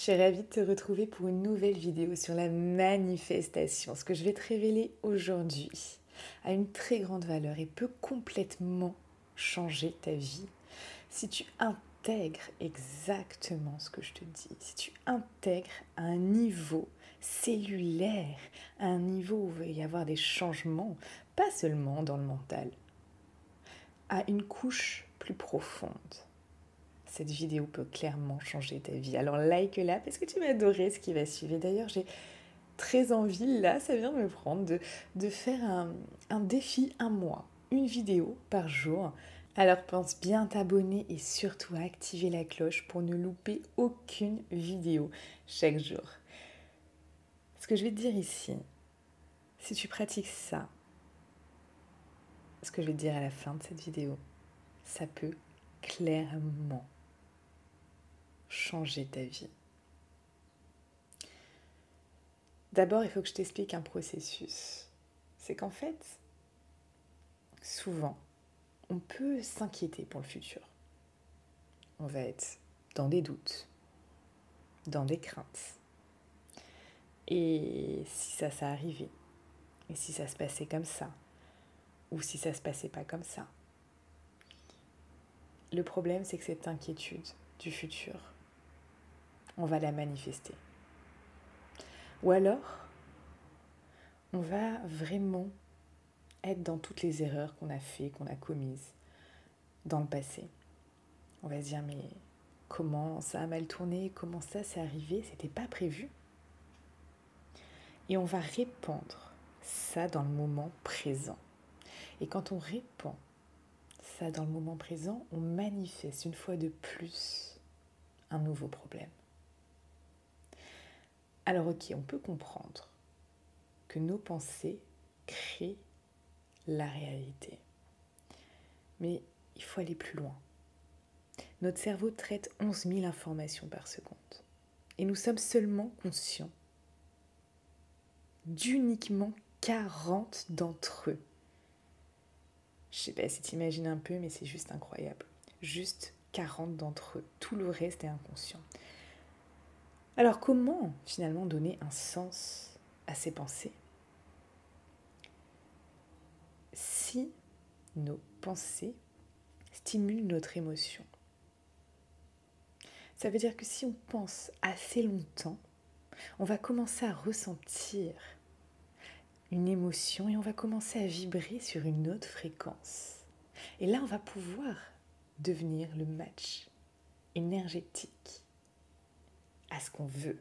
Je suis ravie de te retrouver pour une nouvelle vidéo sur la manifestation. Ce que je vais te révéler aujourd'hui a une très grande valeur et peut complètement changer ta vie si tu intègres exactement ce que je te dis, si tu intègres à un niveau cellulaire, à un niveau où il va y avoir des changements, pas seulement dans le mental, à une couche plus profonde cette vidéo peut clairement changer ta vie. Alors like-la parce que tu vas adorer ce qui va suivre. D'ailleurs, j'ai très envie, là, ça vient de me prendre, de, de faire un, un défi un mois, une vidéo par jour. Alors pense bien t'abonner et surtout à activer la cloche pour ne louper aucune vidéo chaque jour. Ce que je vais te dire ici, si tu pratiques ça, ce que je vais te dire à la fin de cette vidéo, ça peut clairement changer ta vie. D'abord, il faut que je t'explique un processus. C'est qu'en fait, souvent, on peut s'inquiéter pour le futur. On va être dans des doutes, dans des craintes. Et si ça s'est arrivé Et si ça se passait comme ça Ou si ça se passait pas comme ça Le problème, c'est que cette inquiétude du futur, on va la manifester. Ou alors, on va vraiment être dans toutes les erreurs qu'on a fait, qu'on a commises dans le passé. On va se dire mais comment ça a mal tourné, comment ça s'est arrivé, c'était pas prévu. Et on va répandre ça dans le moment présent. Et quand on répand ça dans le moment présent, on manifeste une fois de plus un nouveau problème. Alors ok, on peut comprendre que nos pensées créent la réalité. Mais il faut aller plus loin. Notre cerveau traite 11 000 informations par seconde. Et nous sommes seulement conscients d'uniquement 40 d'entre eux. Je sais pas si tu imagines un peu, mais c'est juste incroyable. Juste 40 d'entre eux. Tout le reste est inconscient. Alors comment finalement donner un sens à ces pensées Si nos pensées stimulent notre émotion? Ça veut dire que si on pense assez longtemps, on va commencer à ressentir une émotion et on va commencer à vibrer sur une autre fréquence. Et là, on va pouvoir devenir le match énergétique à ce qu'on veut.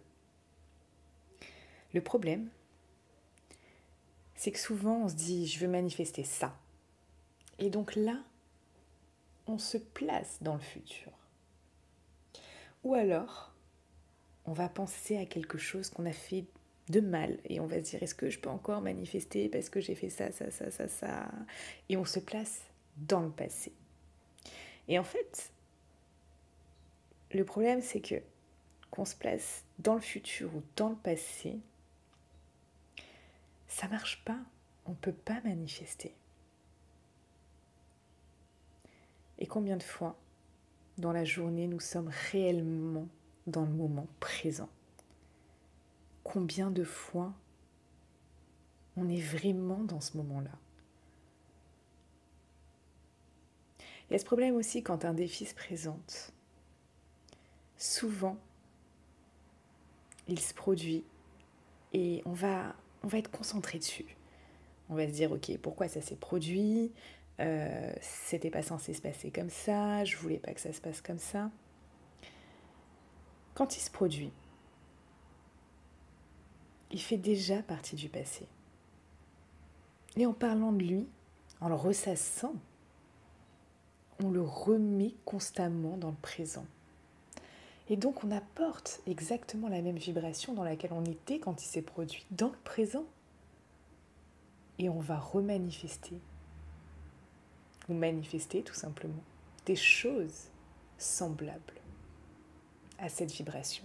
Le problème, c'est que souvent on se dit je veux manifester ça. Et donc là, on se place dans le futur. Ou alors, on va penser à quelque chose qu'on a fait de mal et on va se dire est-ce que je peux encore manifester parce que j'ai fait ça, ça, ça, ça, ça? Et on se place dans le passé. Et en fait, le problème c'est que qu'on se place dans le futur ou dans le passé, ça marche pas. On ne peut pas manifester. Et combien de fois dans la journée nous sommes réellement dans le moment présent? Combien de fois on est vraiment dans ce moment-là? Il y a ce problème aussi quand un défi se présente. Souvent, il se produit et on va, on va être concentré dessus. On va se dire, ok, pourquoi ça s'est produit? Euh, C'était pas censé se passer comme ça, je voulais pas que ça se passe comme ça. Quand il se produit, il fait déjà partie du passé. Et en parlant de lui, en le ressassant, on le remet constamment dans le présent. Et donc on apporte exactement la même vibration dans laquelle on était quand il s'est produit dans le présent. Et on va remanifester, ou manifester tout simplement, des choses semblables à cette vibration.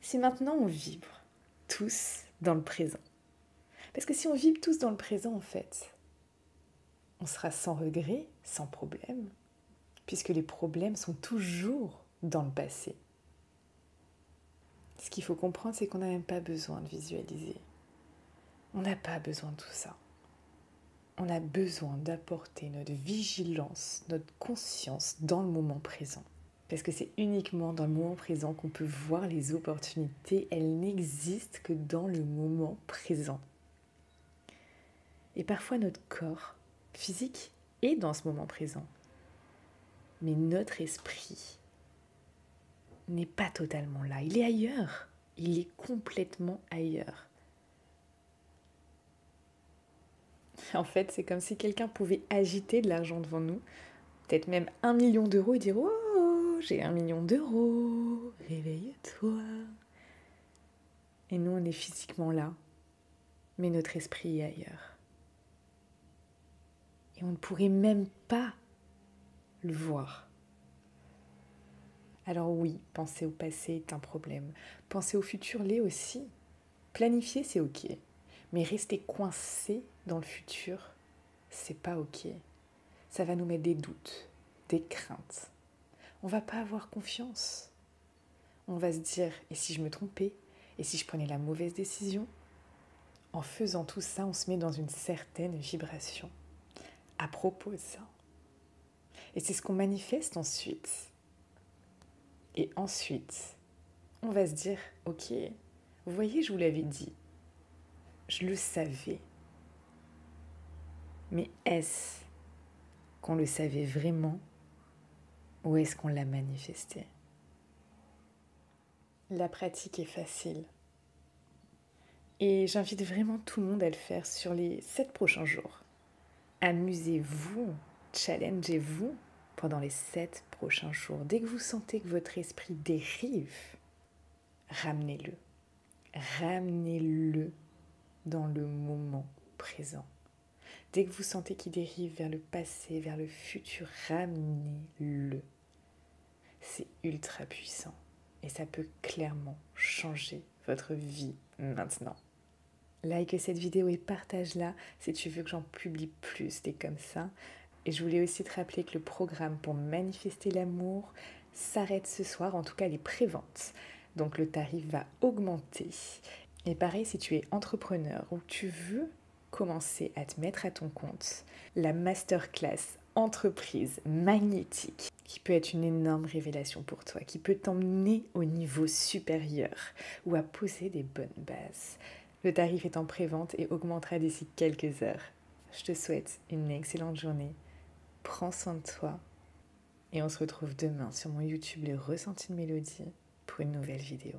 Si maintenant on vibre tous dans le présent, parce que si on vibre tous dans le présent en fait, on sera sans regret, sans problème, puisque les problèmes sont toujours dans le passé. Ce qu'il faut comprendre, c'est qu'on n'a même pas besoin de visualiser. On n'a pas besoin de tout ça. On a besoin d'apporter notre vigilance, notre conscience dans le moment présent. Parce que c'est uniquement dans le moment présent qu'on peut voir les opportunités. Elles n'existent que dans le moment présent. Et parfois notre corps physique est dans ce moment présent. Mais notre esprit n'est pas totalement là. Il est ailleurs. Il est complètement ailleurs. En fait, c'est comme si quelqu'un pouvait agiter de l'argent devant nous, peut-être même un million d'euros, et dire Oh, j'ai un million d'euros, réveille-toi. Et nous, on est physiquement là, mais notre esprit est ailleurs. Et on ne pourrait même pas le voir. Alors oui, penser au passé est un problème. Penser au futur l'est aussi. Planifier, c'est ok. Mais rester coincé dans le futur, c'est pas ok. Ça va nous mettre des doutes, des craintes. On va pas avoir confiance. On va se dire et si je me trompais? Et si je prenais la mauvaise décision En faisant tout ça, on se met dans une certaine vibration à propos de ça. Et c'est ce qu'on manifeste ensuite. Et ensuite, on va se dire, ok, vous voyez, je vous l'avais dit, je le savais. Mais est-ce qu'on le savait vraiment ou est-ce qu'on l'a manifesté? La pratique est facile. Et j'invite vraiment tout le monde à le faire sur les sept prochains jours. Amusez-vous, challengez-vous pendant les sept prochains jours. Dès que vous sentez que votre esprit dérive, ramenez-le. Ramenez-le dans le moment présent. Dès que vous sentez qu'il dérive vers le passé, vers le futur, ramenez-le. C'est ultra puissant et ça peut clairement changer votre vie maintenant. Like cette vidéo et partage-la si tu veux que j'en publie plus des comme ça. Et je voulais aussi te rappeler que le programme pour manifester l'amour s'arrête ce soir, en tout cas les préventes. Donc le tarif va augmenter. Et pareil, si tu es entrepreneur ou tu veux commencer à te mettre à ton compte, la masterclass entreprise magnétique qui peut être une énorme révélation pour toi, qui peut t'emmener au niveau supérieur ou à poser des bonnes bases. Le tarif est en prévente et augmentera d'ici quelques heures. Je te souhaite une excellente journée. Prends soin de toi. Et on se retrouve demain sur mon YouTube Les Ressentis de Mélodie pour une nouvelle vidéo.